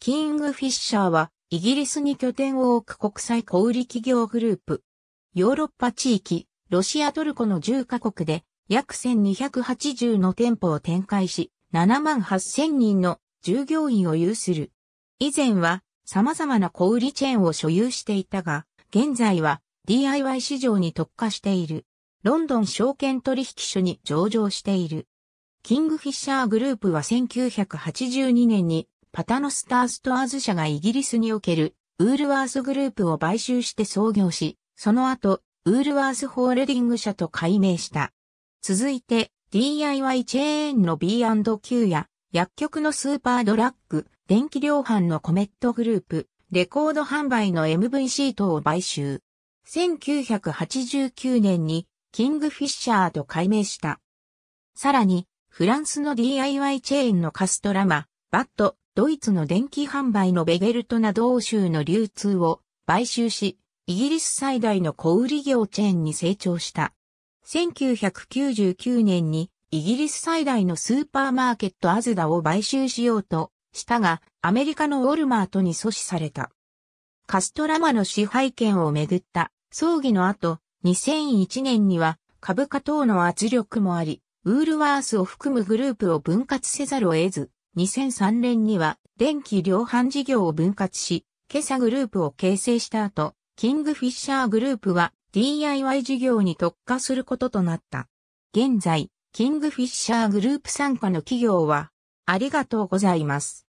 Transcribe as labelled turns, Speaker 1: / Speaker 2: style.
Speaker 1: キングフィッシャーはイギリスに拠点を置く国際小売企業グループ。ヨーロッパ地域、ロシアトルコの10カ国で約1280の店舗を展開し、7万8000人の従業員を有する。以前は様々な小売チェーンを所有していたが、現在は DIY 市場に特化している。ロンドン証券取引所に上場している。キングフィッシャーグループは1982年にパタノスターストアーズ社がイギリスにおけるウールワースグループを買収して創業し、その後、ウールワースホールディング社と改名した。続いて、DIY チェーンの B&Q や、薬局のスーパードラッグ、電気量販のコメットグループ、レコード販売の MVC 等を買収。1989年に、キングフィッシャーと改名した。さらに、フランスの DIY チェーンのカストラマ、バット、ドイツの電気販売のベゲルトなど欧州の流通を買収し、イギリス最大の小売業チェーンに成長した。1999年にイギリス最大のスーパーマーケットアズダを買収しようとしたが、アメリカのウォルマートに阻止された。カストラマの支配権をめぐった葬儀の後、2001年には株価等の圧力もあり、ウールワースを含むグループを分割せざるを得ず、2003年には電気量販事業を分割し、今朝グループを形成した後、キングフィッシャーグループは DIY 事業に特化することとなった。現在、キングフィッシャーグループ参加の企業は、ありがとうございます。